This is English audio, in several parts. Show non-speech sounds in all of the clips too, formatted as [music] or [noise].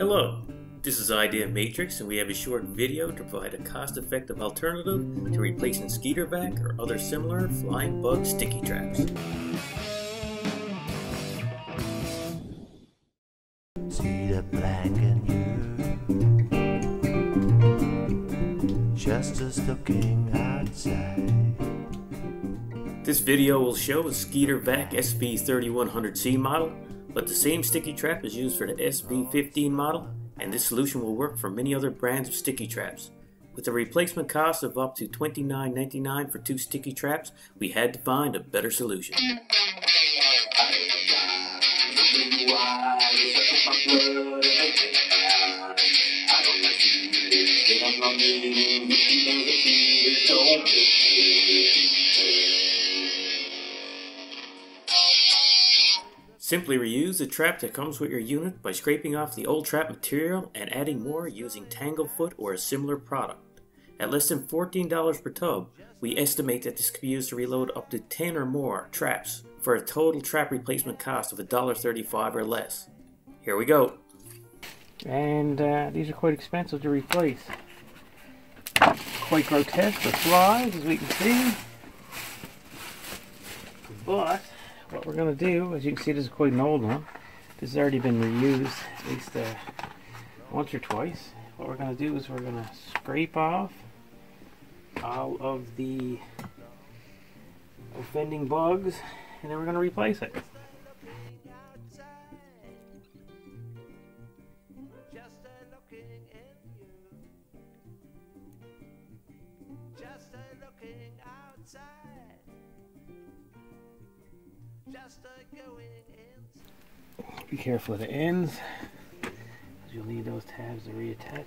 Hello, this is Idea Matrix and we have a short video to provide a cost-effective alternative to replacing SkeeterVac or other similar flying bug sticky traps. See the black and you just as looking outside. This video will show a SkeeterVac SP3100C model, but the same sticky trap is used for the SB15 model, and this solution will work for many other brands of sticky traps. With a replacement cost of up to $29.99 for two sticky traps, we had to find a better solution. [laughs] Simply reuse the trap that comes with your unit by scraping off the old trap material and adding more using Tanglefoot or a similar product. At less than $14 per tub, we estimate that this can be used to reload up to 10 or more traps for a total trap replacement cost of $1.35 or less. Here we go. And uh, these are quite expensive to replace. Quite grotesque with flies, as we can see. But what we're going to do, as you can see, this is quite an old one. This has already been reused at least uh, once or twice. What we're going to do is we're going to scrape off all of the offending bugs and then we're going to replace it. Be careful of the ends, because you'll need those tabs to reattach.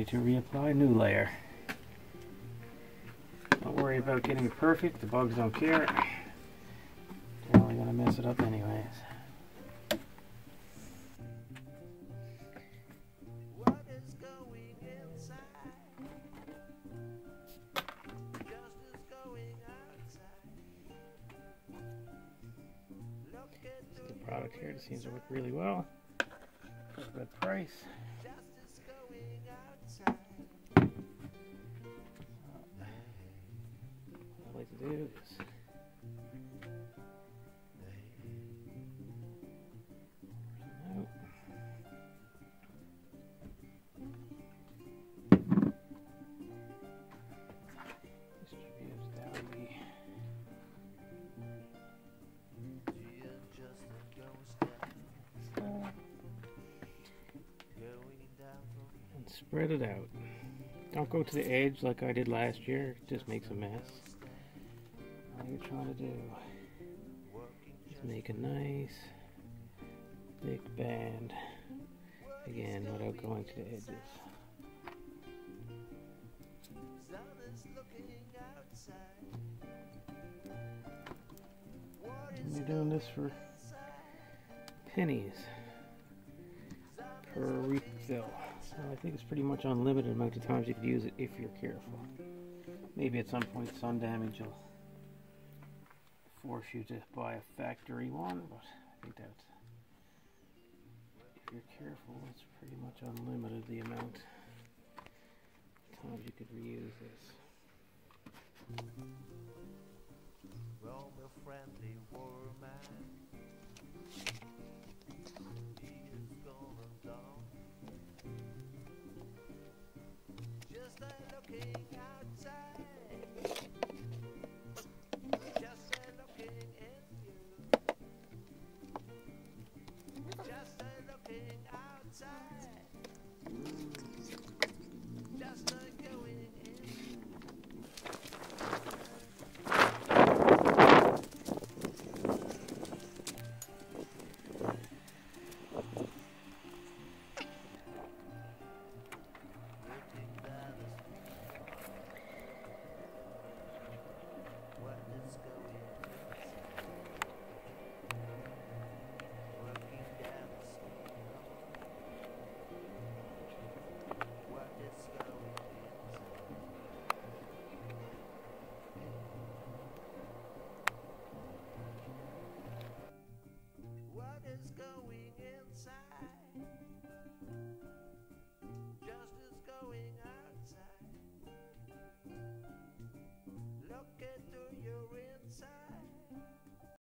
ready to reapply new layer. About getting it perfect, the bugs don't care. They're only gonna mess it up anyways. The product here it seems to work really well. Good price. Do is spread it out. Don't go to the edge like I did last year, it just makes a mess all you're trying to do is make a nice big band again without going to the edges. You're doing this for pennies per refill. So I think it's pretty much unlimited amount of times you could use it if you're careful. Maybe at some point sun damage will force you to buy a factory one, but I think that if you're careful, it's pretty much unlimited the amount of times you could reuse this. My friendly